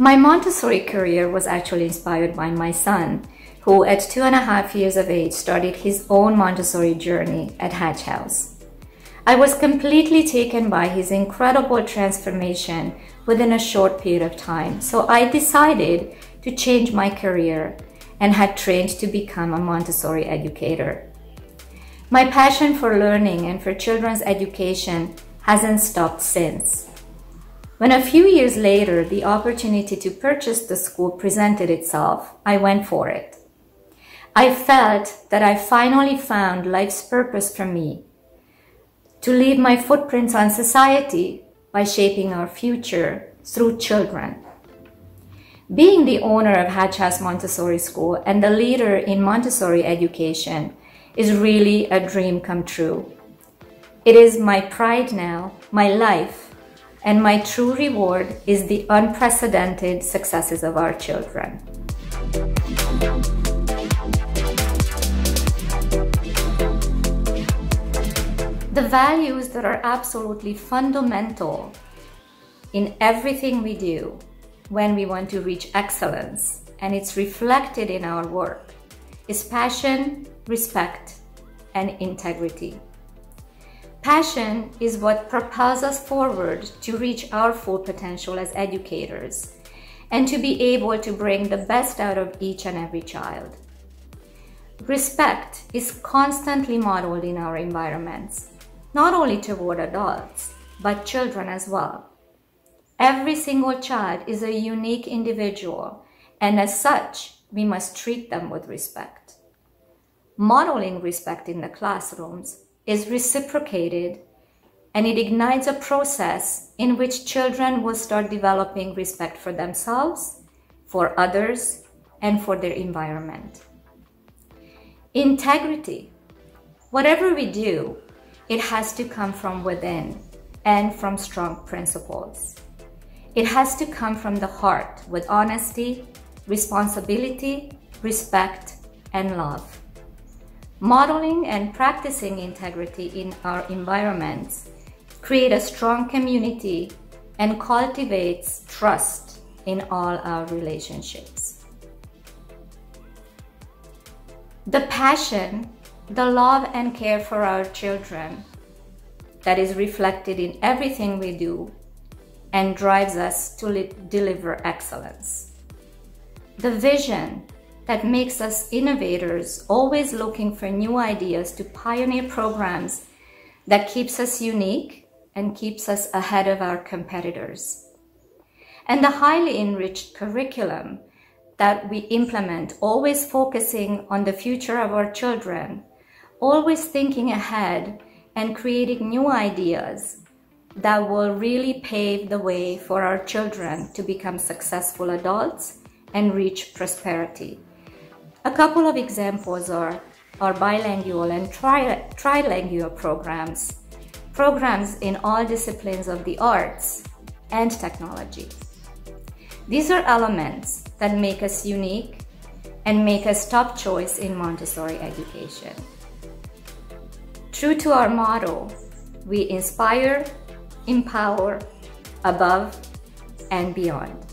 My Montessori career was actually inspired by my son, who at two and a half years of age started his own Montessori journey at Hatch House. I was completely taken by his incredible transformation within a short period of time, so I decided to change my career and had trained to become a Montessori educator. My passion for learning and for children's education hasn't stopped since. When a few years later the opportunity to purchase the school presented itself, I went for it. I felt that I finally found life's purpose for me to leave my footprints on society by shaping our future through children. Being the owner of Hatch House Montessori School and the leader in Montessori education is really a dream come true. It is my pride now, my life, and my true reward is the unprecedented successes of our children. The values that are absolutely fundamental in everything we do when we want to reach excellence, and it's reflected in our work, is passion, respect, and integrity. Passion is what propels us forward to reach our full potential as educators and to be able to bring the best out of each and every child. Respect is constantly modeled in our environments, not only toward adults, but children as well. Every single child is a unique individual, and as such, we must treat them with respect. Modeling respect in the classrooms is reciprocated and it ignites a process in which children will start developing respect for themselves, for others, and for their environment. Integrity. Whatever we do, it has to come from within and from strong principles. It has to come from the heart with honesty, responsibility, respect, and love. Modeling and practicing integrity in our environments create a strong community and cultivates trust in all our relationships. The passion, the love and care for our children that is reflected in everything we do and drives us to deliver excellence. The vision that makes us innovators, always looking for new ideas to pioneer programs that keeps us unique and keeps us ahead of our competitors. And the highly enriched curriculum that we implement, always focusing on the future of our children, always thinking ahead and creating new ideas that will really pave the way for our children to become successful adults and reach prosperity. A couple of examples are our bilingual and tri trilingual programs, programs in all disciplines of the arts and technology. These are elements that make us unique and make us top choice in Montessori education. True to our motto, we inspire, empower, above and beyond.